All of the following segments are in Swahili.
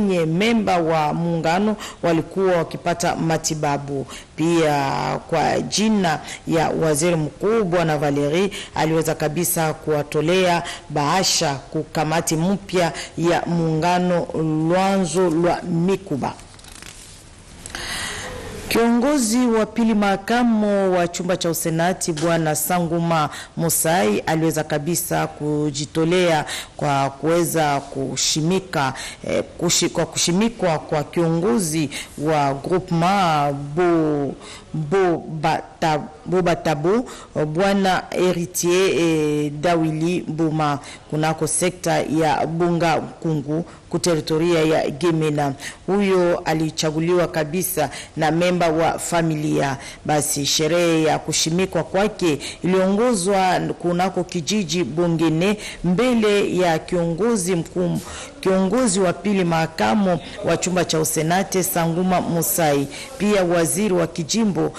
kwenye memba wa muungano walikuwa wakipata matibabu. Pia kwa jina ya waziri mkuu bwana Valeri aliweza kabisa kuwatolea bahasha kukamati mpya ya muungano Lwanzo lwa Mikuba. Kiongozi wa pili makamo wa chumba cha usenati bwana Sanguma Musai aliweza kabisa kujitolea kwa kuweza kushimika eh, kushi, kwa kushimikwa kwa kiongozi wa groupement bo bo bata, bo Tabu, bwana Heritier e Dawili Buma kunako sekta ya Bunga Kungu kuteritoria ya Gemena. Huyo alichaguliwa kabisa na memba wa familia. Basi sherehe ya kushimikwa kwake iliongozwa kunako kijiji Bongene mbele ya kiongozi mkuu kiongozi wa pili mahakamo wa chumba cha usenate Sanguma Musai, pia waziri wa kijimbo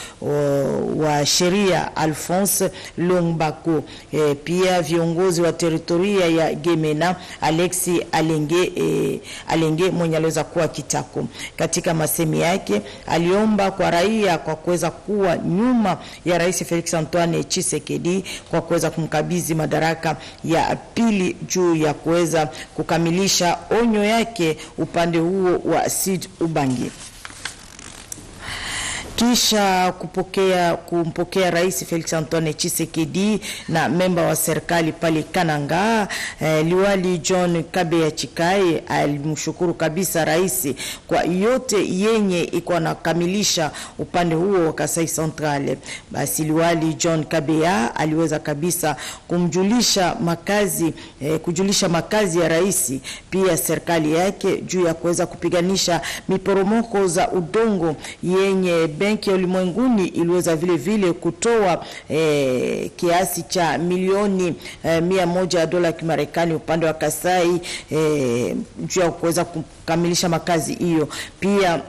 wa sheria Alphonse Longbako, e, pia viongozi wa teritoria ya Gemena Alexi Alenge, e, Alenge mwenye aliweza kuwa kitako. Katika masemi yake aliomba kwa raia kwa kuweza kuwa nyuma ya Rais Felix Antoine Tshisekedi kwa kuweza kumkabidhi madaraka ya pili juu ya kuweza kukamilisha onyo yake upande huo wa Sid Ubangi kisha kupokea kumpokea Rais Felix Antoine chisekedi na memba wa serikali pale Kananga. Eh, liwali John Kabeya Chikai alimshukuru kabisa rais kwa yote yenye iko nakamilisha upande huo wa Kasai Central. Basi liwali John Kabeya aliweza kabisa kumjulisha makazi eh, kujulisha makazi ya rais pia serikali yake juu ya kuweza kupiganisha miporomoko za udongo yenye benki ya ulimwenguni iliweza vile vile kutoa eh, kiasi cha milioni eh, mia moja ya dola ya Kimarekani upande wa Kasai eh, juu ya kuweza kukamilisha makazi hiyo pia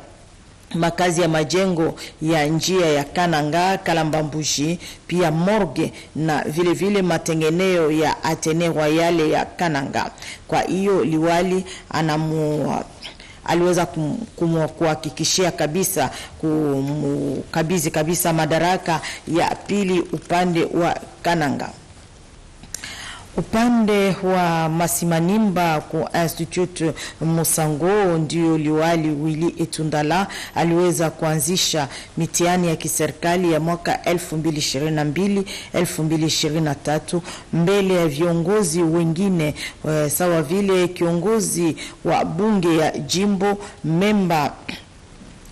makazi ya majengo ya njia ya Kananga Kalambambushi, pia morgue na vile vile matengeneo ya Atene Royale ya Kananga. Kwa hiyo liwali anamu aliweza kuhakikishia kabisa kumkabidhi kabisa madaraka ya pili upande wa Kananga. Upande wa Masimanimba ku Institute Musango ndio liwali Willy Etundala aliweza kuanzisha mitihani ya kiserikali ya mwaka 2022 2023 mbele ya viongozi wengine uh, sawa vile kiongozi wa bunge ya jimbo memba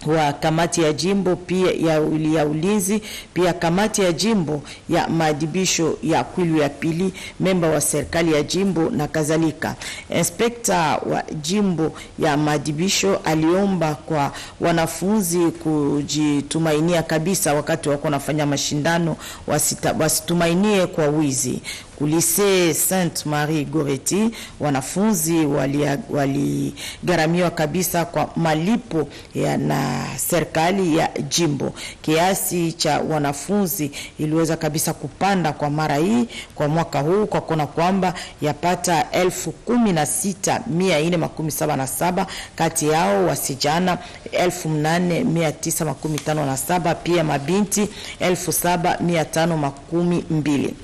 wa kamati ya jimbo pia ya, ya ulinzi pia kamati ya jimbo ya maadhibisho ya Kwilu ya pili, memba wa serikali ya jimbo na kadhalika. Inspekta wa jimbo ya maadhibisho aliomba kwa wanafunzi kujitumainia kabisa wakati wako nafanya mashindano, wasitumainie kwa wizi kulise Saint Marie Goreti wanafunzi waligharamiwa wali kabisa kwa malipo ya na serikali ya jimbo. Kiasi cha wanafunzi iliweza kabisa kupanda kwa mara hii kwa mwaka huu kwa kuona kwamba yapata elfu kumi na sita mia nne makumi saba na saba. Kati yao wasijana elfu mnane mia tisa makumi tano na saba. Pia mabinti elfu saba mia tano makumi mbili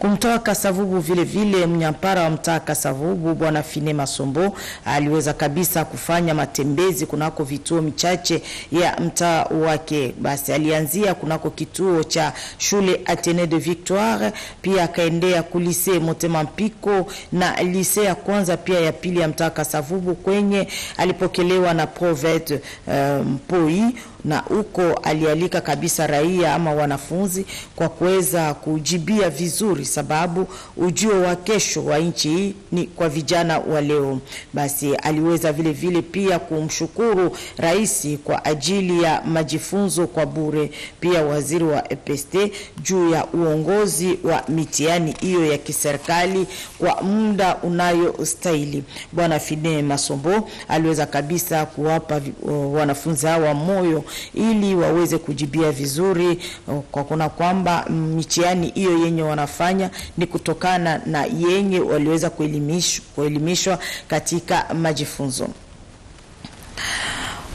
kumtoa Kasavubu vile vile mnyampara wa mtaa Kasavubu bwana Fine Masombo aliweza kabisa kufanya matembezi kunako vituo michache ya mtaa wake. Basi alianzia kunako kituo cha shule Atene de Victoire, pia akaendea kulise Motema Mpiko na lise ya kwanza pia ya pili ya mtaa Kasavubu kwenye alipokelewa na Provet uh, Mpoi na huko alialika kabisa raia ama wanafunzi kwa kuweza kujibia vizuri, sababu ujio wa kesho wa nchi hii ni kwa vijana wa leo. Basi aliweza vile vile pia kumshukuru rais kwa ajili ya majifunzo kwa bure, pia waziri wa EPST juu ya uongozi wa mitihani hiyo ya kiserikali kwa muda unayostahili. Bwana Fide Masombo aliweza kabisa kuwapa wanafunzi hawa moyo ili waweze kujibia vizuri, kwa kuna kwamba mitihani hiyo yenye wanafanya ni kutokana na yenye waliweza kuelimishwa, katika majifunzo.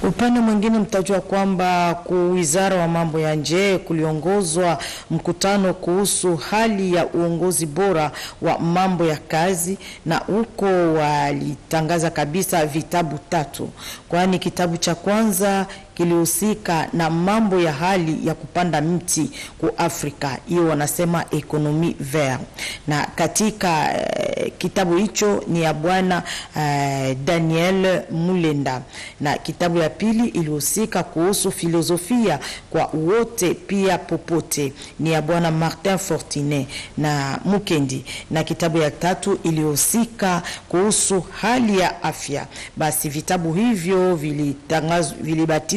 Upande mwingine mtajua kwamba ku wizara wa mambo ya nje kuliongozwa mkutano kuhusu hali ya uongozi bora wa mambo ya kazi, na huko walitangaza kabisa vitabu tatu, kwani kitabu cha kwanza kilihusika na mambo ya hali ya kupanda mti ku Afrika, hiyo wanasema ekonomi vert, na katika eh, kitabu hicho ni ya bwana eh, Daniel Mulenda, na kitabu ya pili ilihusika kuhusu filosofia kwa wote pia popote, ni ya bwana Martin Fortuné na Mukendi, na kitabu ya tatu ilihusika kuhusu hali ya afya. Basi vitabu hivyo vilitangazwa,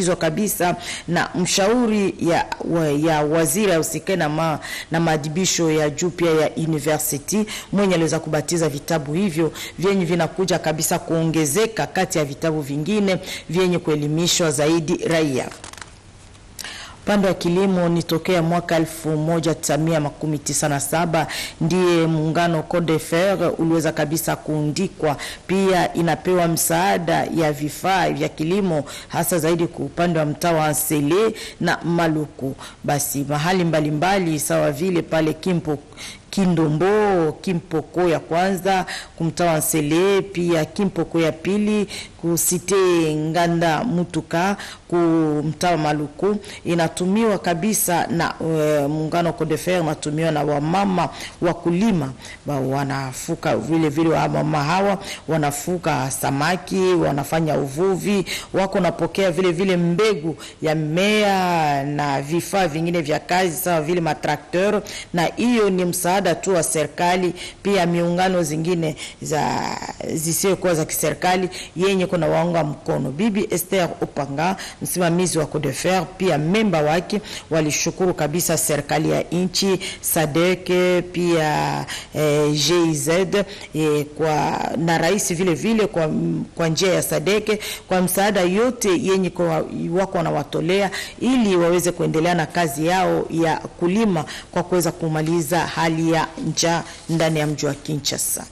vilibatizwa kabisa na mshauri ya, ya waziri ausikae na, ma, na maadibisho ya juu pia ya university mwenye aliweza kubatiza vitabu hivyo vyenye vinakuja kabisa kuongezeka kati ya vitabu vingine vyenye kuelimishwa zaidi raia. Upande wa kilimo ni tokea mwaka 1997 ndiye muungano Codefer uliweza kabisa kuundikwa. Pia inapewa msaada ya vifaa vya kilimo hasa zaidi kwa upande wa mtaa wa Nsele na Maluku. Basi mahali mbalimbali mbali, sawa vile pale Kimpo Kindombo, Kimpoko ya kwanza kumtawa Nsele, pia Kimpoko ya pili kusite Nganda Mutuka kumtawa Maluku. Inatumiwa kabisa na uh, muungano Codefer inatumiwa na wamama wakulima ba, wanafuka vile vile, wamama hawa wanafuka samaki, wanafanya uvuvi, wako napokea vile vile mbegu ya mmea na vifaa vingine vya kazi sawa vile matrakteur, na hiyo ni msaada tu wa serikali, pia miungano zingine za zisiyokuwa za kiserikali yenye kuna waunga mkono. Bibi Esther Opanga, msimamizi wa Codefer, pia memba wake walishukuru kabisa serikali ya nchi Sadeke pia eh, GIZ eh, kwa na rais vile vile kwa, kwa njia ya Sadeke kwa msaada yote yenye kwa, wako wanawatolea ili waweze kuendelea na kazi yao ya kulima kwa kuweza kumaliza hali ya njaa ndani ya mji wa Kinshasa.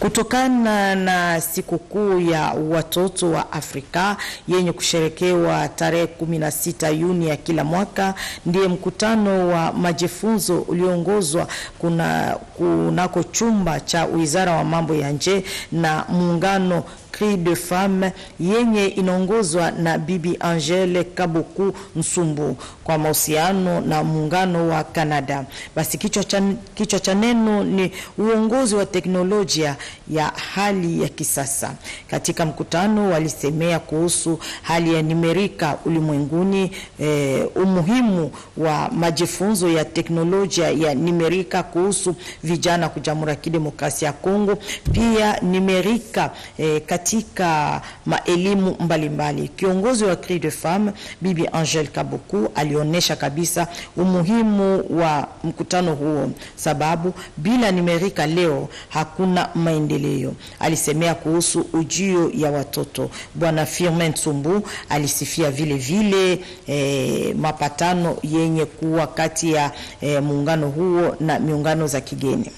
Kutokana na sikukuu ya watoto wa Afrika yenye kusherekewa tarehe 16 Juni ya kila mwaka, ndiye mkutano wa majifunzo ulioongozwa kuna kunako chumba cha Wizara wa mambo ya nje na muungano Cri de Femme yenye inaongozwa na Bibi Angele Kabuku Msumbu kwa mahusiano na muungano wa Canada. Basi kichwa cha, kichwa cha neno ni uongozi wa teknolojia ya hali ya kisasa. Katika mkutano walisemea kuhusu hali ya nimerika ulimwenguni, eh, umuhimu wa majifunzo ya teknolojia ya nimerika kuhusu vijana kujamhuri ya Kidemokrasia ya Kongo, pia nimerika eh, katika maelimu mbalimbali. Kiongozi wa Cri de Femme Bibi Angel Kabuku alionyesha kabisa umuhimu wa mkutano huo, sababu bila nimerika leo hakuna maendeleo. Alisemea kuhusu ujio ya watoto. Bwana Firmin Tsumbu alisifia vile vile eh, mapatano yenye kuwa kati ya eh, muungano huo na miungano za kigeni.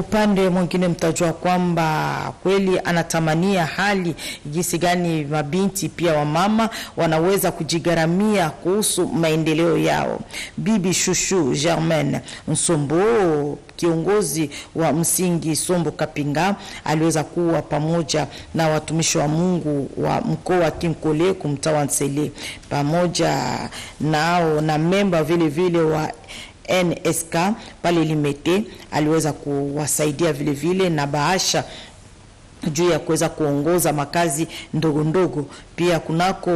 Upande mwingine mtajua kwamba kweli anatamania hali jinsi gani mabinti pia wamama wanaweza kujigaramia kuhusu maendeleo yao. Bibi Shushu germain Nsombo kiongozi wa msingi Sombo Kapinga aliweza kuwa pamoja na watumishi wa Mungu wa mkoa wa Kimkole kumtawa Nsele pamoja nao na memba vile vile wa NSK pale Limete aliweza kuwasaidia vile vile na bahasha juu ya kuweza kuongoza makazi ndogo ndogo. Pia kunako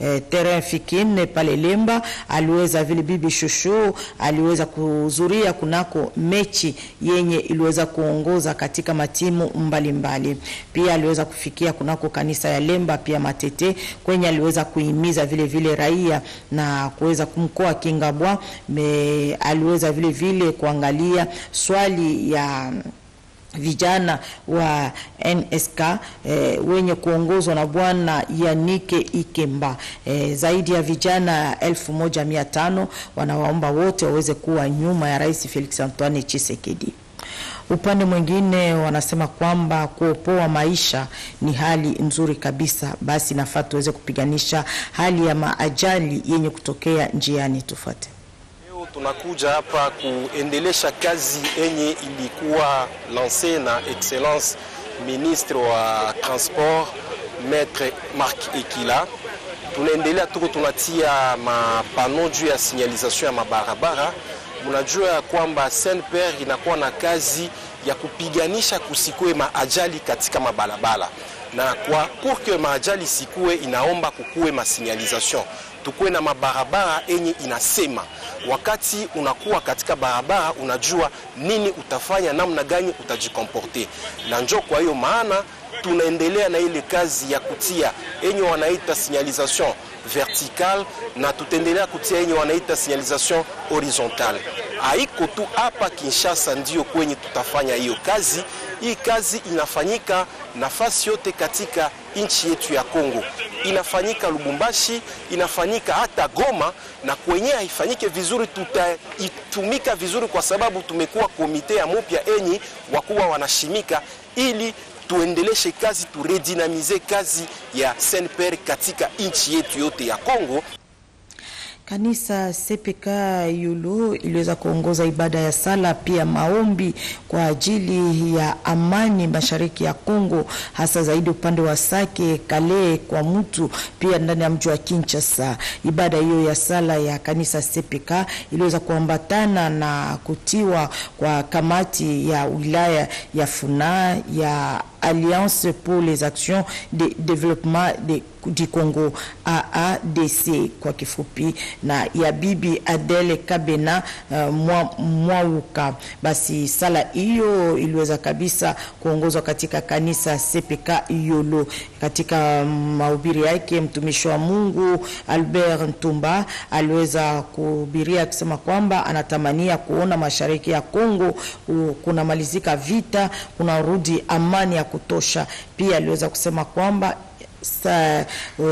eh, terrain fikine pale Lemba aliweza vile bibi Shushu aliweza kuhudhuria kunako mechi yenye iliweza kuongoza katika matimu mbalimbali mbali. Pia aliweza kufikia kunako kanisa ya Lemba pia Matete kwenye aliweza kuhimiza vile vile raia na kuweza kumkoa Kingabwa me, aliweza vile vile kuangalia swali ya vijana wa NSK eh, wenye kuongozwa na bwana Yanike Ikemba eh, zaidi ya vijana elfu moja mia tano wanawaomba wote waweze kuwa nyuma ya Rais Felix Antoine Tshisekedi. Upande mwingine wanasema kwamba kuopoa maisha ni hali nzuri kabisa, basi nafaa tuweze kupiganisha hali ya maajali yenye kutokea njiani. Tufuate. Tunakuja hapa kuendelesha kazi yenye ilikuwa lance na excellence ministre wa transport maître Marc Ekila. Tunaendelea tuko tunatia mapano juu ya signalisation ya mabarabara. Mnajua ya kwamba SNPR inakuwa na kazi ya kupiganisha kusikue maajali katika mabalabala, na kwa pour maajali sikue, inaomba kukue masignalisation, tukuwe na mabarabara enye inasema wakati unakuwa katika barabara unajua nini utafanya, namna gani utajikomporte, na njo kwa hiyo maana tunaendelea na ile kazi ya kutia enye wanaita signalisation vertical na tutaendelea kutia yenye wanaita signalisation horizontal. Haiko tu hapa Kinshasa ndio kwenye tutafanya hiyo kazi. Hii kazi inafanyika nafasi yote katika nchi yetu ya Kongo, inafanyika Lubumbashi, inafanyika hata Goma, na kwenye haifanyike vizuri tutaitumika vizuri, kwa sababu tumekuwa komite ya mupya enyi wakuwa wanashimika ili tuendeleshe kazi turedinamize kazi ya SNPR katika nchi yetu yote ya Kongo. Kanisa CPK Yulu iliweza kuongoza ibada ya sala pia maombi kwa ajili ya amani mashariki ya Kongo, hasa zaidi upande wa Sake Kale kwa mtu pia ndani ya mji wa Kinshasa. Ibada hiyo ya sala ya kanisa CPK iliweza kuambatana na kutiwa kwa kamati ya wilaya ya Funa ya Alliance pour les actions de développement de du Congo AADC kwa kifupi, na ya bibi Adele Kabena uh, Mwauka. Basi sala hiyo iliweza kabisa kuongozwa katika kanisa CPK Yolo. Katika mahubiri yake mtumishi wa Mungu Albert Ntumba aliweza kuhubiria akisema kwamba anatamania kuona mashariki ya Kongo kunamalizika vita, kunarudi amani ya kutosha. Pia aliweza kusema kwamba Sa, uh,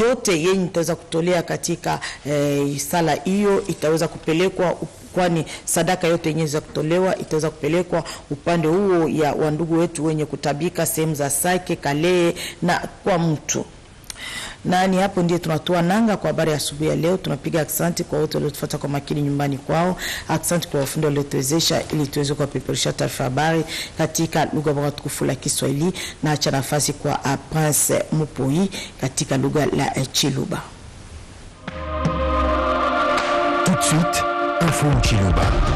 yote yenye itaweza kutolea katika uh, sala hiyo itaweza kupelekwa kwani sadaka yote yenye za kutolewa itaweza kupelekwa upande huo ya wandugu wetu wenye kutabika sehemu za Sake Kalee na kwa mtu na ni hapo ndiye tunatoa nanga kwa habari ya asubuhi ya leo. Tunapiga aksanti kwa wote waliotufuata kwa makini nyumbani kwao. Aksanti kwa wafundi waliotuwezesha ili tuweze kuwapeperusha taarifa habari katika lugha bora tukufu la Kiswahili, na acha nafasi kwa Prince Mupoi katika lugha la Chiluba. Tout de suite, info Chiluba.